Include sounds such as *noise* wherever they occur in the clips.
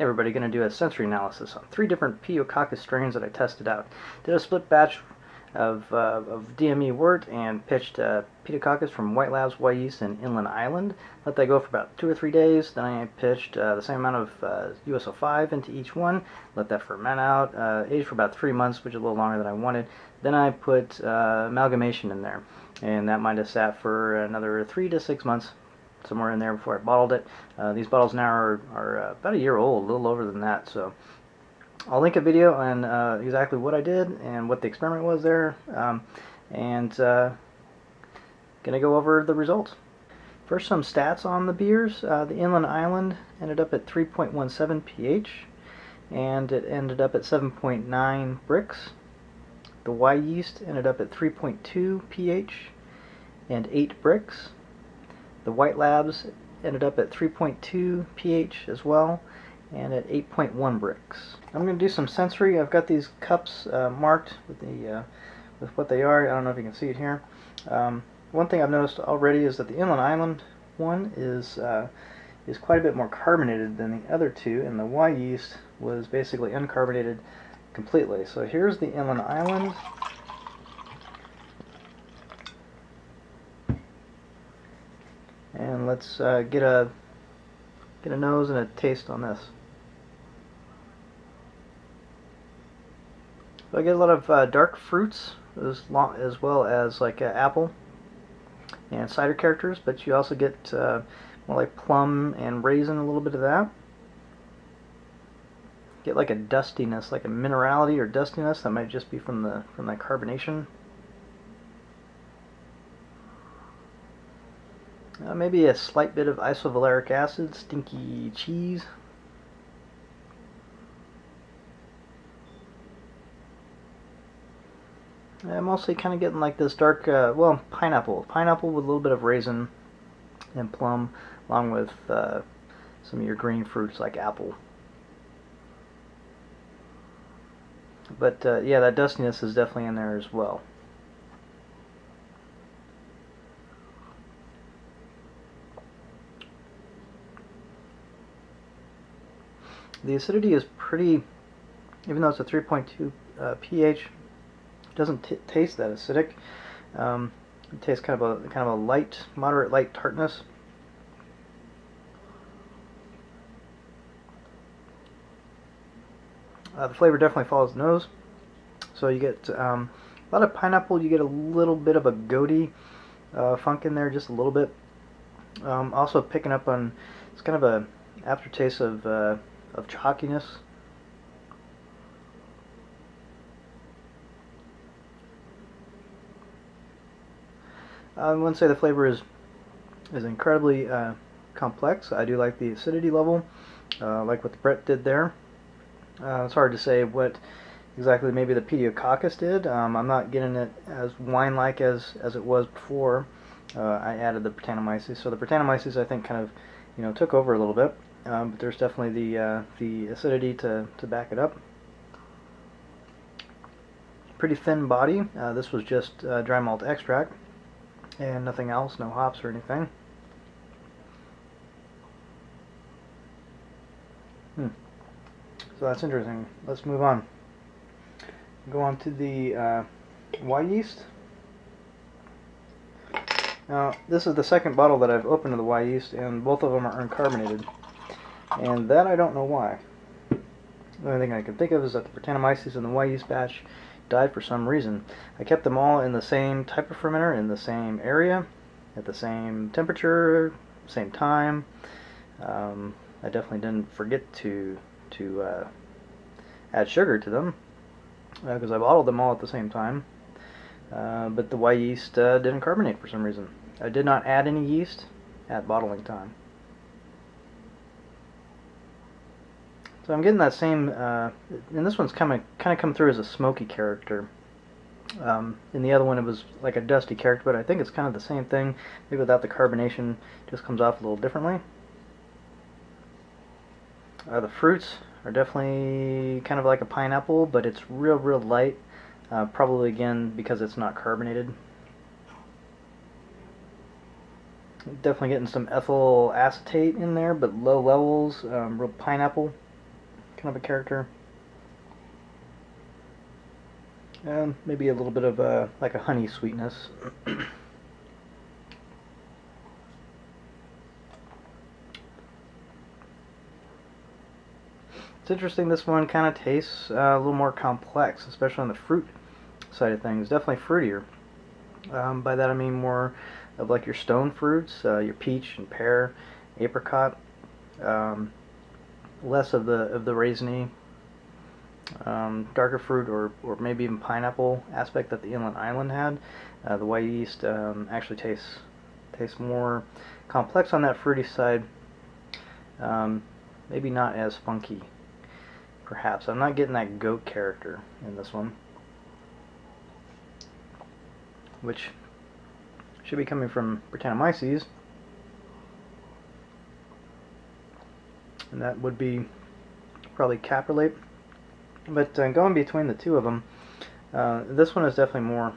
Hey everybody, going to do a sensory analysis on three different Pediococcus strains that I tested out. Did a split batch of, uh, of DME wort and pitched uh, Pediococcus from White Labs Wyeast in Inland Island. Let that go for about two or three days. Then I pitched uh, the same amount of uh, US-05 into each one. Let that ferment out. Uh, aged for about three months, which is a little longer than I wanted. Then I put uh, amalgamation in there, and that might have sat for another three to six months somewhere in there before I bottled it. Uh, these bottles now are, are uh, about a year old, a little over than that. So I'll link a video on uh, exactly what I did and what the experiment was there. Um, and uh, gonna go over the results. First, some stats on the beers. Uh, the Inland Island ended up at 3.17 pH, and it ended up at 7.9 Brix. The Wyeast ended up at 3.2 pH and 8 Brix. The White Labs ended up at 3.2 pH as well and at 8.1 Brix. I'm going to do some sensory. I've got these cups uh, marked with the uh, with what they are. I don't know if you can see it here. Um, one thing I've noticed already is that the Inland Island one is uh, is quite a bit more carbonated than the other two, and the Wyeast was basically uncarbonated completely. So here's the Inland Island. And let's uh, get a get a nose and a taste on this. So I get a lot of uh, dark fruits as, long, as well as like uh, apple and cider characters, but you also get uh, more like plum and raisin, a little bit of that. Get like a dustiness, like a minerality or dustiness that might just be from the from that carbonation. Uh, maybe a slight bit of isovaleric acid, stinky cheese. I'm mostly kind of getting like this dark, uh, well, pineapple. Pineapple with a little bit of raisin and plum, along with uh, some of your green fruits like apple. But uh, yeah, that dustiness is definitely in there as well. The acidity is pretty, even though it's a 3.2 uh, pH, doesn't taste that acidic. Um, it tastes kind of a kind of a light, moderate light tartness. Uh, the flavor definitely follows the nose. So you get um, a lot of pineapple. You get a little bit of a goaty uh, funk in there, just a little bit. Um, also picking up on it's kind of a aftertaste of uh, of chalkiness. I wouldn't say the flavor is is incredibly uh, complex. I do like the acidity level, uh, like what the Brett did there. Uh, it's hard to say what exactly maybe the Pediococcus did. Um, I'm not getting it as wine-like as, as it was before. Uh, I added the Brettanomyces. So the Brettanomyces I think kind of you know took over a little bit um, but there's definitely the uh, the acidity to, to back it up. Pretty thin body. Uh, this was just uh, dry malt extract and nothing else, no hops or anything. Hmm. So that's interesting. Let's move on. Go on to the uh, Wyeast. Now, this is the second bottle that I've opened of the Wyeast, and both of them are uncarbonated. And that I don't know why. The only thing I can think of is that the Brettanomyces in the Wyeast batch died for some reason. I kept them all in the same type of fermenter, in the same area, at the same temperature, same time. Um, I definitely didn't forget to to uh, add sugar to them because uh, I bottled them all at the same time. Uh, but the Wyeast uh, didn't carbonate for some reason. I did not add any yeast at bottling time. So I'm getting that same, uh, and this one's kind of kind of come through as a smoky character. Um, in the other one it was like a dusty character, but I think it's kind of the same thing. Maybe without the carbonation, just comes off a little differently. Uh, the fruits are definitely kind of like a pineapple, but it's real, real light. Uh, probably again because it's not carbonated. Definitely getting some ethyl acetate in there, but low levels, um, real pineapple. Kind of a character. And maybe a little bit of a, like a honey sweetness. It's interesting, this one kind of tastes uh, a little more complex, especially on the fruit side of things. Definitely fruitier. Um, by that I mean more of like your stone fruits, uh, your peach and pear, apricot. Um, less of the of the raisiny, um, darker fruit, or or maybe even pineapple aspect that the Inland Island had. Uh, the Wyeast um, actually tastes tastes more complex on that fruity side. Um, maybe not as funky, perhaps. I'm not getting that goat character in this one, which should be coming from Brettanomyces. And that would be probably caprolate. But uh, going between the two of them, uh, this one is definitely more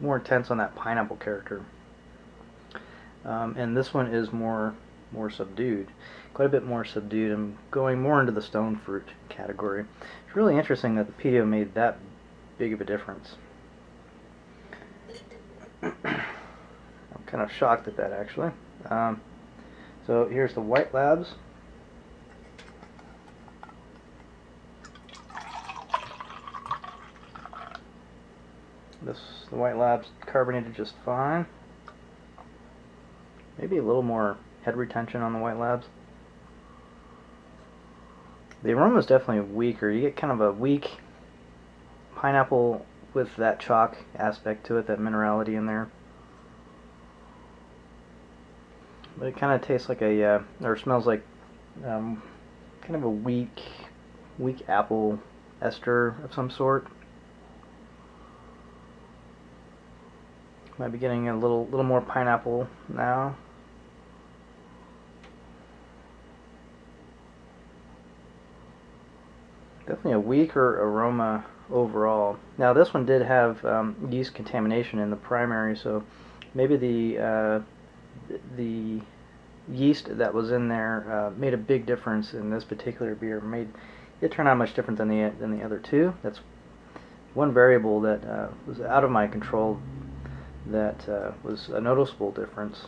more intense on that pineapple character, um, and this one is more more subdued, quite a bit more subdued, and going more into the stone fruit category. It's really interesting that the pedio made that big of a difference. *coughs* I'm kind of shocked at that actually. Um, so here's the White Labs. This the White Labs carbonated just fine. Maybe a little more head retention on the White Labs. The aroma is definitely weaker. You get kind of a weak pineapple with that chalk aspect to it, that minerality in there. But it kind of tastes like a, uh, or smells like um, kind of a weak, weak apple ester of some sort. Might be getting a little little more pineapple now. Definitely a weaker aroma overall. Now this one did have um, yeast contamination in the primary, so maybe the uh, the yeast that was in there uh, made a big difference in this particular beer. Made it turn out much different than the than the other two. That's one variable that uh, was out of my control that uh, was a noticeable difference.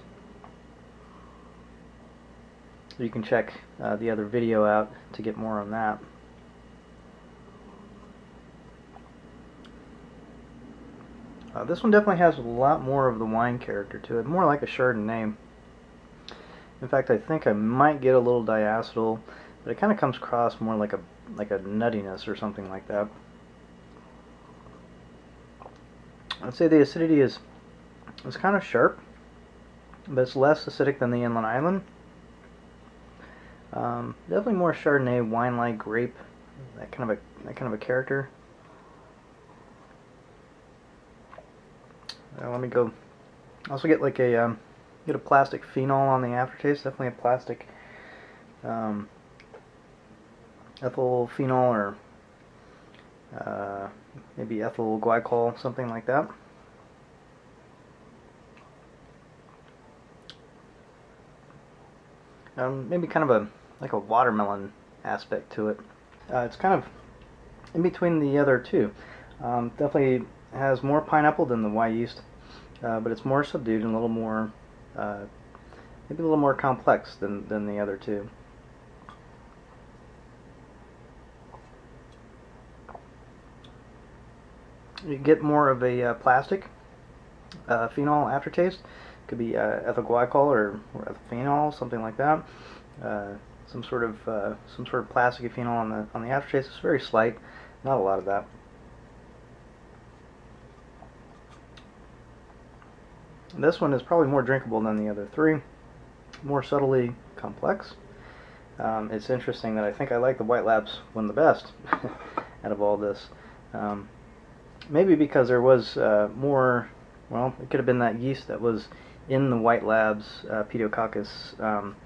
You can check uh, the other video out to get more on that. Uh, this one definitely has a lot more of the wine character to it, more like a Chardonnay. In fact, I think I might get a little diacetyl, but it kind of comes across more like a like a nuttiness or something like that. I'd say the acidity is it's kind of sharp, but it's less acidic than the Inland Island. Um, definitely more Chardonnay, wine-like grape, that kind of a that kind of a character. Uh, let me go. Also get like a um, get a plastic phenol on the aftertaste. Definitely a plastic um, ethyl phenol or uh, maybe ethyl glycol, something like that. Um, maybe kind of a like a watermelon aspect to it. Uh, it's kind of in between the other two. Um, definitely has more pineapple than the Wyeast, uh, but it's more subdued and a little more, uh, maybe a little more complex than, than the other two. You get more of a uh, plastic uh, phenol aftertaste could be uh, ethyl glycol or, or ethyl phenol, something like that. Uh, some sort of uh, some sort of plasticky phenol on the on the aftertaste. It's very slight, not a lot of that. This one is probably more drinkable than the other three, more subtly complex. Um, it's interesting that I think I like the White Labs one the best *laughs* out of all this. Um, maybe because there was uh, more, well, it could have been that yeast that was in the White Labs uh, Pediococcus um,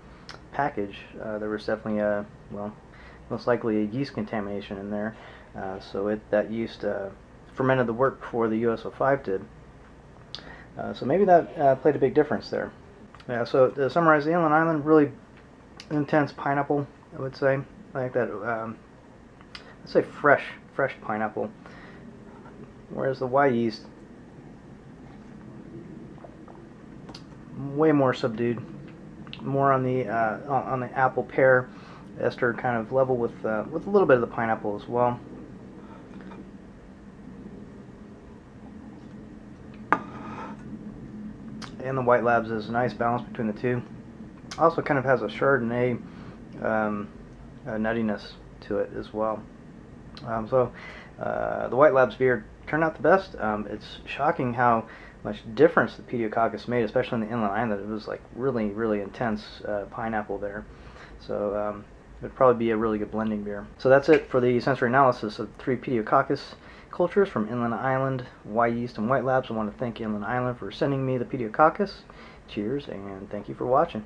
package, uh, there was definitely a, well, most likely a yeast contamination in there. Uh, so it that yeast uh, fermented the wort before the US-05 did. Uh, so maybe that uh, played a big difference there. Yeah, so to summarize, the Inland Island, really intense pineapple, I would say. I like that um, let's say fresh, fresh pineapple. Whereas the Wyeast, way more subdued, more on the uh, on the apple pear ester kind of level with uh, with a little bit of the pineapple as well. And the White Labs is a nice balance between the two. Also kind of has a Chardonnay um, nuttiness to it as well. Um, so uh, the White Labs beer turned out the best. Um, it's shocking how much difference the Pediococcus made, especially in the inland island. It was like really, really intense uh, pineapple there. So um, it would probably be a really good blending beer. So that's it for the sensory analysis of three Pediococcus cultures from Inland Island, Wyeast and White Labs. I want to thank Inland Island for sending me the Pediococcus. Cheers, and thank you for watching.